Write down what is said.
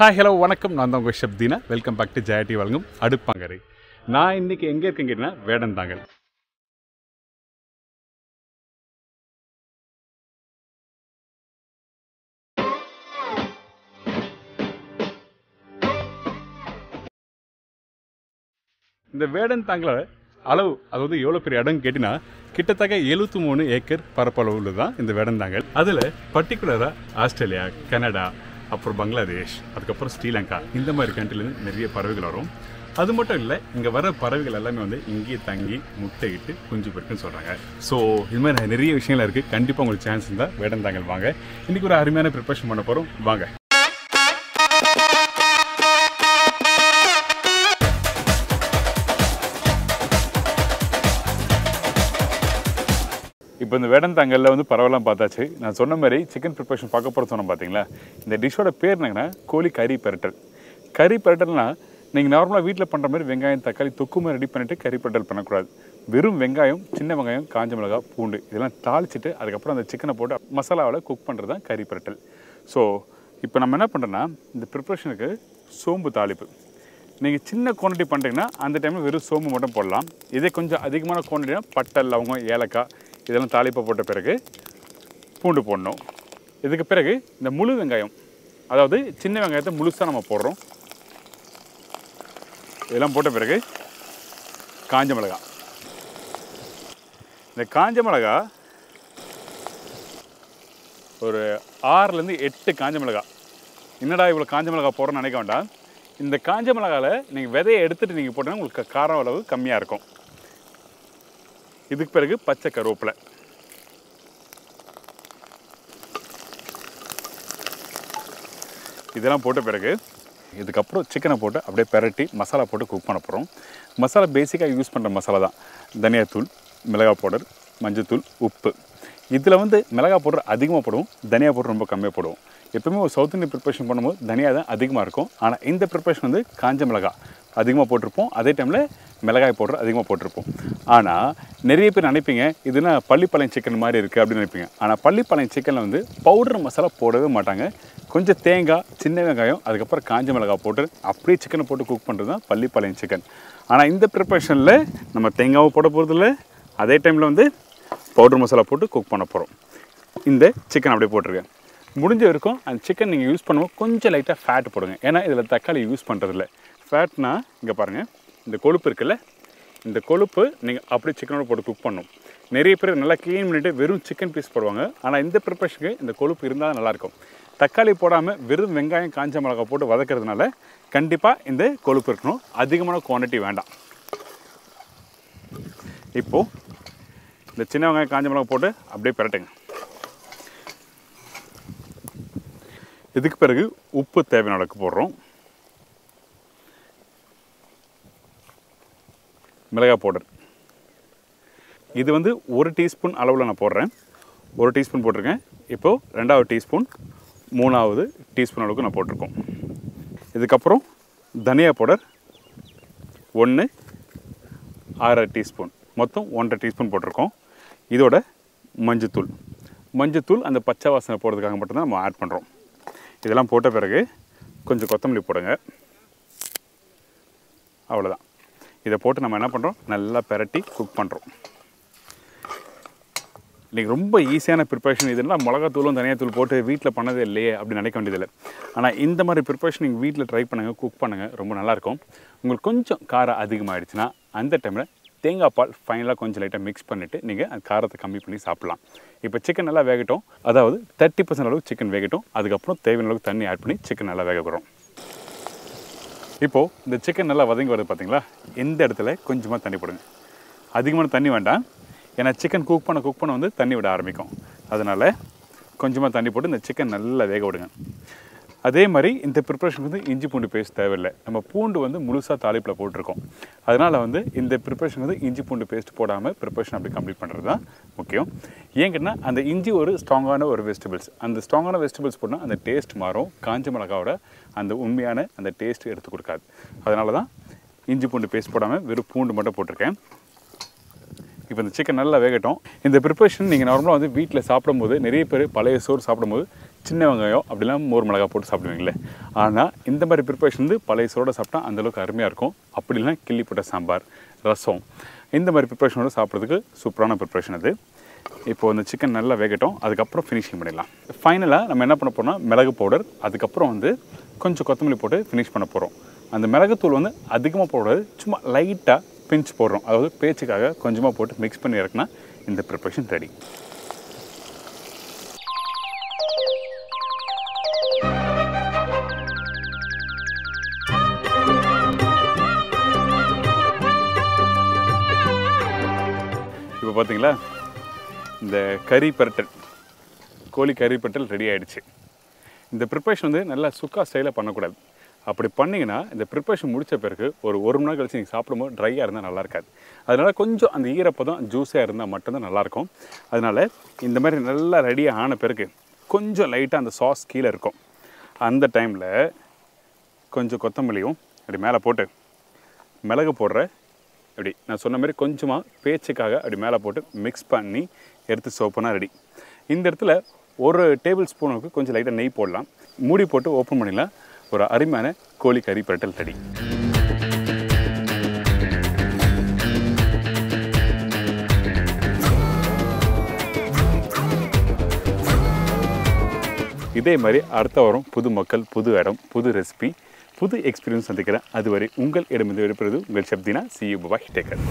Hi hello வணக்கம். நான் தான் உங்கள் ஷப்தீனா வெல்கம் பேக் டு ஜெயடி வழங்கும் அடுப்பாங்கரை. நான் இன்னைக்கு எங்கே இருக்கேன் கேட்டீங்கன்னா வேடந்தாங்கல் இந்த வேடந்தாங்கல அளவு அது வந்து எவ்வளோ பெரிய இடம் கேட்டிங்கன்னா கிட்டத்தட்ட எழுபத்தி மூணு ஏக்கர் பரப்பளவுல தான் இந்த வேடந்தாங்கல் அதில் பர்டிகுலராக ஆஸ்திரேலியா கனடா அப்புறம் பங்களாதேஷ் அதுக்கப்புறம் ஸ்ரீலங்கா. இந்த மாதிரி கண்ட்ரிலேருந்து நிறைய பறவைகள் வரும். அது மட்டும் இல்லை இங்கே வர பறவைகள் எல்லாமே வந்து இங்கேயே தங்கி முட்டையிட்டு குஞ்சு பெருக்குன்னு சொல்கிறாங்க ஸோ இது மாதிரி நிறைய விஷயங்கள் இருக்குது கண்டிப்பாக உங்களுக்கு சான்ஸ் இருந்தால் வேடந்தாங்கல் வாங்க. இன்றைக்கி ஒரு அருமையான ப்ரிப்பரேஷன் பண்ண போகிறோம் வாங்க. இப்போ இந்த வேடந்தாங்கல்ல வந்து பரவலாம் பார்த்தாச்சு. நான் சொன்ன மாதிரி சிக்கன் ப்ரிப்பரேஷன் பார்க்க போகிற சொன்னேன் பார்த்தீங்களா இந்த டிஷ்ஷோட பேர் என்னங்கன்னா கோழி கறி பெரட்டல். கறி பெரட்டல்னால் நீங்கள் நார்மலாக வீட்டில் பண்ணுற மாதிரி வெங்காயம் தக்காளி தொக்கு மாதிரி ரெடி பண்ணிவிட்டு கறி பெரட்டல் பண்ணக்கூடாது. வெறும் வெங்காயம் சின்ன வெங்காயம் காஞ்ச மிளகாய் பூண்டு இதெல்லாம் தாளிச்சிட்டு அதுக்கப்புறம் அந்த சிக்கனை போட்டு மசாலாவில் குக் பண்ணுறது தான் கறி பெரட்டல். ஸோ இப்போ நம்ம என்ன பண்ணுறோன்னா இந்த ப்ரிப்ரேஷனுக்கு சோம்பு தாளிப்பு. நீங்கள் சின்ன குவான்டிட்டி பண்ணுறீங்கன்னா அந்த டைமில் வெறும் சோம்பு மட்டும் போடலாம். இதே கொஞ்சம் அதிகமான குவான்டிட்டினா பட்டை லவங்கம் ஏலக்காய் இதெல்லாம் தாளிப்பை போட்ட பிறகு பூண்டு போடணும். இதுக்கு பிறகு இந்த முழு வெங்காயம் அதாவது சின்ன வெங்காயத்தை முழுசாக நம்ம போடுறோம். இதெல்லாம் போட்ட பிறகு காஞ்ச மிளகா. இந்த காஞ்ச மிளகா ஒரு ஆறுலேருந்து எட்டு காஞ்ச மிளகா. என்னடா இவ்வளோ காஞ்ச மிளகா போடுறோன்னு நினைக்க வேண்டாம். இந்த காஞ்ச மிளகாவில் நீங்கள் விதையை எடுத்துகிட்டு நீங்கள் போட்டீங்கன்னா உங்களுக்கு காரம் அளவு கம்மியாக இருக்கும். இதுக்கு பிறகு பச்சை கருவேப்பிலை. இதெல்லாம் போட்ட பிறகு இதுக்கப்புறம் சிக்கனை போட்டு அப்படியே பெரட்டி மசாலா போட்டு குக் பண்ண போகிறோம் மசாலா பேசிக்காக யூஸ் பண்ணுற மசாலா தான். தனியாத்தூள் மிளகாய் பவுடர் மஞ்சத்தூள் உப்பு. இதில் வந்து மிளகாய் பவுடர் அதிகமாக போடுவோம் தனியா பவுடர் ரொம்ப கம்மியாக போடுவோம். எப்பவுமே ஒரு சவுத் இந்தியன் ப்ரிப்பரேஷன் பண்ணும்போது தனியாக தான் அதிகமாக இருக்கும். ஆனால் இந்த ப்ரிப்பரேஷன் வந்து காஞ்ச மிளகாய் அதிகமாக போட்டிருப்போம். அதே டைமில் மிளகாய் பவுடர் அதிகமாக போட்டிருப்போம். ஆனால் நிறைய பேர் நினைப்பீங்க இதுனா பள்ளிப்பாளையம் சிக்கன் மாதிரி இருக்குது அப்படின்னு நினைப்பீங்க. ஆனால் பள்ளிப்பாளையம் சிக்கனில் வந்து பவுடர் மசாலா போடவே மாட்டாங்க. கொஞ்சம் தேங்காய் சின்ன வெங்காயம் அதுக்கப்புறம் காஞ்ச மிளகாய் போட்டு அப்படியே சிக்கனை போட்டு குக் பண்ணுறது தான் பள்ளிப்பாளையம் சிக்கன் ஆனால் இந்த ப்ரிப்பரேஷனில் நம்ம தேங்காவும் போட போகிறதில்ல அதே டைமில் வந்து பவுடர் மசாலா போட்டு குக் பண்ண போகிறோம் இந்த சிக்கன் அப்படியே போட்டிருக்கேன். முடிஞ்ச வரைக்கும் அந்த சிக்கன் நீங்கள் யூஸ் பண்ணும்போது கொஞ்சம் லைட்டாக ஃபேட் போடுங்க. ஏன்னா இதில் தக்காளி யூஸ் பண்ணுறதில்ல ஃபேட்னா இங்கே பாருங்கள் இந்த கொழுப்பு இருக்குல்ல இந்த கொழுப்பு நீங்கள் அப்படியே சிக்கனோட போட்டு குக் பண்ணணும் நிறைய பேர் நல்லா க்ளீன் பண்ணிவிட்டு வெறும் சிக்கன் பீஸ் போடுவாங்க. ஆனால் இந்த ப்ரிப்பரேஷனுக்கு இந்த கொழுப்பு இருந்தால் நல்லாயிருக்கும் தக்காளி போடாமல் வெறும் வெங்காயம் காஞ்ச மிளகா போட்டு வதக்கிறதுனால கண்டிப்பாக இந்த கொழுப்பு இருக்கணும். அதிகமான குவான்டிட்டி வேண்டாம். இப்போது இந்த சின்ன வெங்காயம் காஞ்ச மிளகா போட்டு அப்படியே பிரட்டுங்க. இதுக்கு பிறகு உப்பு தேவையான அளவுக்கு போடுறோம். மிளகாய் பவுடர். இது வந்து ஒரு டீஸ்பூன் அளவில் நான் போடுறேன். ஒரு டீஸ்பூன் போட்டிருக்கேன். இப்போது ரெண்டாவது டீஸ்பூன் மூணாவது டீஸ்பூன் அளவுக்கு நான் போட்டிருக்கோம். இதுக்கப்புறம் தனியா பவுடர் ஒன்று ஆறரை டீஸ்பூன். மொத்தம் ஒன்றரை டீஸ்பூன் போட்டிருக்கோம். இதோட மஞ்சத்தூள். மஞ்சத்தூள் அந்த பச்சை வாசனை போடுறதுக்காக மட்டும்தான் நம்ம ஆட் பண்ணுறோம் இதெல்லாம் போட்ட பிறகு கொஞ்சம் கொத்தமல்லி போடுங்க. அவ்வளோதான் இதை போட்டு நம்ம என்ன பண்ணுறோம் நல்லா பெரட்டி குக் பண்ணுறோம் இன்றைக்கி ரொம்ப ஈஸியான ப்ரிப்பரேஷன் இதுனா மிளகாத்தூளும் தனியாத்தூள் போட்டு வீட்டில் பண்ணதே இல்லையே அப்படின்னு நினைக்க வேண்டியதில்லை. ஆனால் இந்த மாதிரி ப்ரிப்பரேஷன் நீங்கள் வீட்டில் ட்ரை பண்ணுங்கள் குக் பண்ணுங்கள் ரொம்ப நல்லாயிருக்கும் உங்களுக்கு கொஞ்சம் காரம் அதிகமாகிடுச்சுன்னா அந்த டைமில் தேங்காய் பால் ஃபைனலாக கொஞ்சம் லைட்டாக மிக்ஸ் பண்ணிவிட்டு நீங்கள் அந்த காரத்தை கம்மி பண்ணி சாப்பிட்லாம். இப்போ சிக்கன் நல்லா வேகட்டும். அதாவது தேர்ட்டி பர்சன்ட் அளவுக்கு சிக்கன் வேகட்டும். அதுக்கப்புறம் தேவையான அளவுக்கு தண்ணி ஆட் பண்ணி சிக்கன் நல்லா வேக போகிறோம் இப்போது இந்த சிக்கன் நல்லா வதங்கி வருது பார்த்தீங்களா இந்த இடத்துல கொஞ்சமாக தண்ணி போடுங்க. அதிகமான தண்ணி வேண்டாம். ஏன்னா சிக்கன் குக் பண்ண குக் பண்ண வந்து தண்ணி விட ஆரம்பிக்கும். அதனால் கொஞ்சமாக தண்ணி போட்டு இந்த சிக்கன் நல்லா வேக விடுங்க. அதே மாதிரி இந்த ப்ரிப்ரேஷனுக்கு வந்து இஞ்சி பூண்டு பேஸ்ட் தேவையில்லை. நம்ம பூண்டு வந்து முழுசாக தாளிப்பில் போட்டிருக்கோம். அதனால் வந்து இந்த ப்ரிப்ரேஷன் வந்து இஞ்சி பூண்டு பேஸ்ட் போடாமல் ப்ரிப்ரேஷன் அப்படி கம்ப்ளீட் பண்ணுறது தான் முக்கியம். ஏங்கன்னா அந்த இஞ்சி ஒரு ஸ்ட்ராங்கான ஒரு வெஜிடபிள்ஸ் அந்த ஸ்ட்ராங்கான வெஜிடபிள்ஸ் போட்டால் அந்த டேஸ்ட் மாறும். காஞ்ச மிளகாவோட அந்த உண்மையான அந்த டேஸ்ட் எடுத்து கொடுக்காது. அதனால தான் இஞ்சி பூண்டு பேஸ்ட் போடாமல் வெறும் பூண்டு மட்டும் போட்டிருக்கேன். இப்போ இந்த சிக்கன் நல்லா வேகட்டும். இந்த ப்ரிப்பரேஷன் நீங்கள் நார்மலாக வந்து வீட்டில் சாப்பிடும்போது நிறைய பேர் பழைய சோறு சாப்பிடும்போது சின்ன வெங்காயம் அப்படிலாம் மோர் மிளகா போட்டு சாப்பிடுவீங்களே. ஆனால் இந்த மாதிரி ப்ரிப்பரேஷன் வந்து பழைய சோட சாப்பிட்டா அந்தளவுக்கு அருமையாக இருக்கும். அப்படி இல்லைனா கிள்ளி போட்ட சாம்பார் ரசம். இந்த மாதிரி ப்ரிப்பரேஷனோட சாப்பிட்றதுக்கு சூப்பரான ப்ரிப்பரேஷன் அது. இப்போ அந்த சிக்கன் நல்லா வேகட்டும். அதுக்கப்புறம் ஃபினிஷிங் பண்ணிடலாம். ஃபைனலாக நம்ம என்ன பண்ண போனால் மிளகு பவுடர் அதுக்கப்புறம் வந்து கொஞ்சம் கொத்தமல்லி போட்டு ஃபினிஷ் பண்ண போகிறோம் அந்த மிளகுத்தூள் வந்து அதிகமாக போடாது சும்மா லைட்டாக பிஞ்ச் போடுறோம். அதாவது பேச்சுக்காக கொஞ்சமாக போட்டு மிக்ஸ் பண்ணி இறக்குனா இந்த ப்ரிப்பரேஷன் ரெடி இப்போ பார்த்தீங்களா? இந்த கறி பரட்டல் கோழி கறி பரட்டல் ரெடி ஆகிடுச்சு இந்த ப்ரிப்பரேஷன் வந்து நல்லா சுக்கா ஸ்டைலில் பண்ணக்கூடாது. அப்படி பண்ணிங்கன்னா இந்த ப்ரிப்பரேஷன் முடித்த பிறகு ஒரு ஒரு மணி நேரம் கழிச்சு நீங்கள் சாப்பிடும்போது ட்ரையாக இருந்தால் நல்லா இருக்காது. அதனால் கொஞ்சம் அந்த ஈரப்பதம் ஜூஸாக இருந்தால் மட்டும்தான் நல்லாயிருக்கும் அதனால் இந்த மாதிரி நல்லா ரெடியாக ஆன பிறகு கொஞ்சம் லைட்டாக அந்த சாஸ் கீழே இருக்கும். அந்த டைமில் கொஞ்சம் கொத்தமல்லியும் அப்படி மேலே போட்டு மிளகு போடுற அப்படி நான் சொன்ன மாதிரி கொஞ்சமாக பேச்சுக்காக அப்படி மேலே போட்டு மிக்ஸ் பண்ணி எடுத்து சோப்புனா ரெடி. இந்த இடத்துல ஒரு டேபிள் ஸ்பூனுக்கு கொஞ்சம் லைட்டாக நெய் போடலாம். மூடி போட்டு ஓப்பன் பண்ணிடலாம். ஒரு அருமையான கோழி கறி பிரட்டல் ரெடி. இதே மாதிரி அடுத்த வாரம் புது மக்கள் புது இடம் புது ரெசிபி புது எக்ஸ்பீரியன்ஸ் சந்திக்கிறேன். அதுவரை உங்கள் இடமிருந்து விடுப்பது உங்கள் Shabdina. See you bye take care